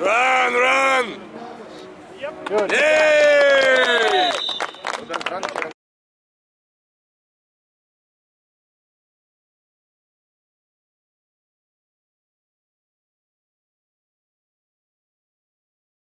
Run, run! Yep. Yay!